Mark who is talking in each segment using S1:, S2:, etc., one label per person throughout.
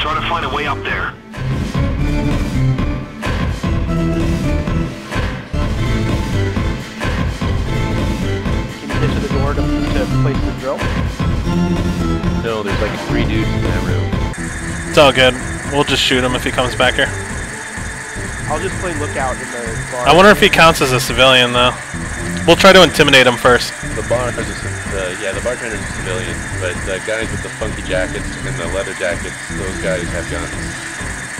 S1: Try to find a way up there.
S2: Can you get to the door to, to place the drill?
S3: No, there's like three dudes in that room.
S4: It's all good. We'll just shoot him if he comes back here.
S2: I'll just play lookout in the bar.
S4: I wonder if he counts as a civilian though. We'll try to intimidate him first.
S3: The bar is a, ci- the uh, yeah, the bartender's a civilian, but the guys with the funky jackets and the leather jackets, those guys have guns.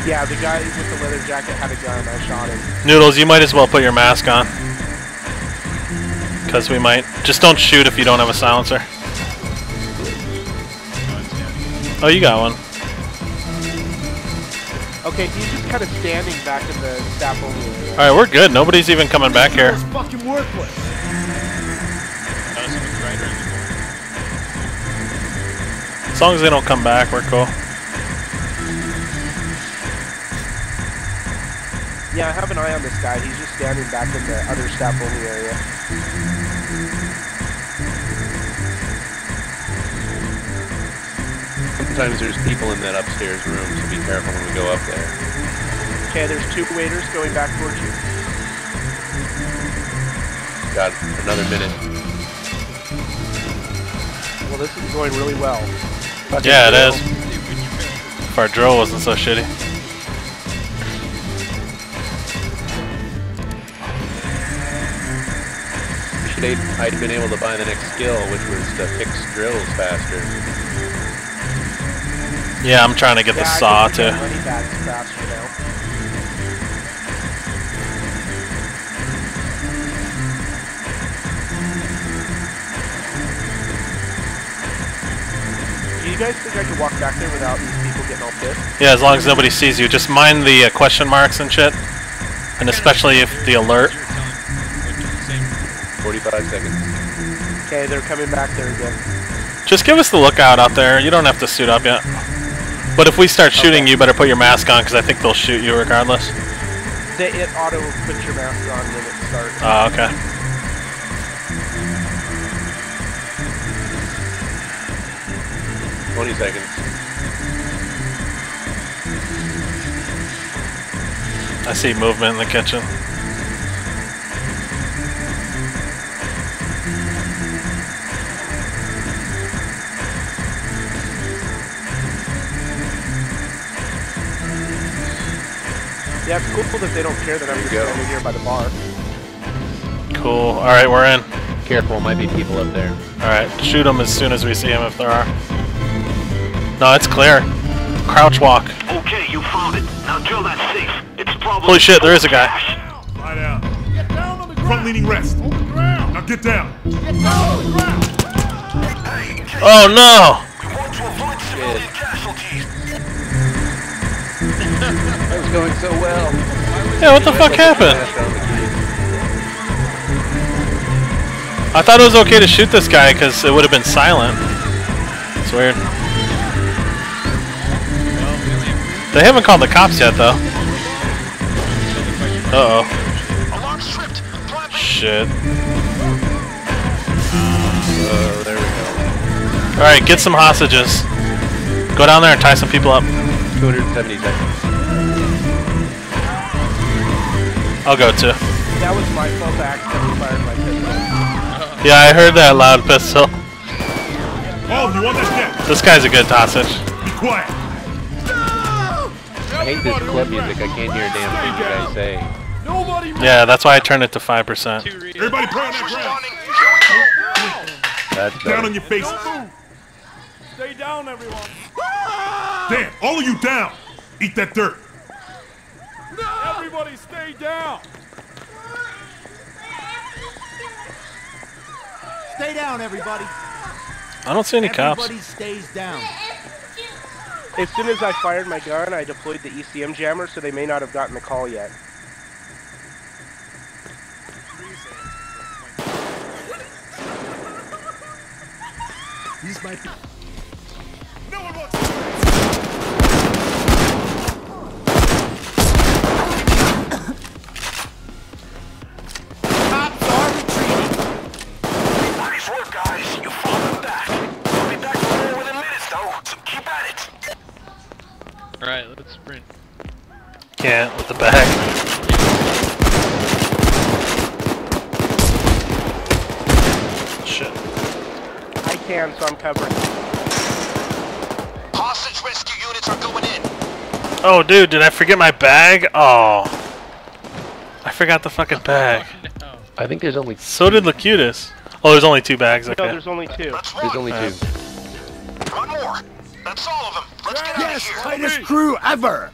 S2: Yeah, the guy with the leather jacket had a gun. I shot him.
S4: Noodles, you might as well put your mask on. Because we might. Just don't shoot if you don't have a silencer. Oh, you got one.
S2: Okay, he's just kind of standing back in the staff only area.
S4: Alright, we're good. Nobody's even coming back here.
S5: It's fucking worthless.
S4: As long as they don't come back, we're cool.
S2: Yeah, I have an eye on this guy. He's just standing back in the other staff only area.
S3: Sometimes there's people in that upstairs room, so be careful when we go up there.
S2: Okay, there's two waiters going back towards you.
S3: Got another minute.
S2: Well, this is going really well.
S4: Yeah, it is. If our drill wasn't so shitty.
S3: I, I'd been able to buy the next skill, which was to fix drills faster.
S4: Yeah, I'm trying to get the
S2: Yeah, I
S4: saw
S2: can
S4: too.
S2: up Money bags faster now. Do you guys think I could walk back there without these people getting all pissed?
S4: Yeah, as long as nobody sees you. Just mind the uh, question marks and shit. And especially if the alert.
S3: 45 seconds.
S2: Okay, they're coming back there again.
S4: Just give us the lookout out there. You don't have to suit up yet. But if we start shooting, you better put your mask on because I think they'll shoot you regardless.
S2: The, it auto puts your mask on when it starts.
S4: Oh, okay.
S3: Twenty seconds.
S4: I see movement in the kitchen.
S2: Yeah, it's cool that they don't care that I'm just
S3: go.
S2: standing here by the bar.
S4: Cool. Alright, we're in.
S3: Careful, might be people up there.
S4: Alright, shoot them as soon as we see them if there are. No, it's clear. Crouch walk.
S1: Okay, you found it. Now drill that safe. It's probably
S4: Holy shit, there is a guy.
S1: cash.
S5: Lie down. Get down on the ground. Front leaning rest. On the ground. Now get down. Get down on the ground.
S4: Oh no!
S3: That was going so well.
S4: Yeah, what the fuck happened? I thought it was okay to shoot this guy because it would have been silent. It's weird. They haven't called the cops yet, though. Uh oh.
S1: Alarm stripped. Flatbed.
S4: Shit.
S3: Oh, there we go.
S4: Alright, get some hostages. Go down there and tie some people up.
S3: 270 seconds.
S4: I'll go too.
S2: That was my fault. I accidentally fired my pistol.
S4: Yeah, I heard that loud pistol.
S5: Oh, you on that deck.
S4: This guy's a good hostage.
S5: Be quiet.
S3: I hate this club music. I can't hear a damn thing you guys say.
S5: Nobody.
S4: Yeah, that's why I turned it to 5%.
S5: Everybody pray on that ground.
S1: Responding.
S3: That's
S5: Down on your faces. Stay down, everyone. Damn, all of you down. Eat that dirt. Everybody stay down.
S6: Stay down, everybody.
S4: I don't see any cops.
S6: Everybody stays down.
S2: As soon as I fired my gun, I deployed the ECM jammer, so they may not have gotten the call yet.
S6: These might be.
S5: No one wants.
S7: Sprint.
S4: Can't with the bag. Shit.
S2: I can, so I'm covering.
S1: Hostage rescue units are going in.
S4: Oh, dude, did I forget my bag? Oh. I forgot the fucking bag.
S7: No.
S3: I think there's only
S4: So did Lacutus. Oh, there's only two bags. okay.
S2: No, there's only two.
S3: There's only two.
S1: One more. That's all of them. Let's get out of
S6: Yes,
S1: here.
S6: tightest crew ever.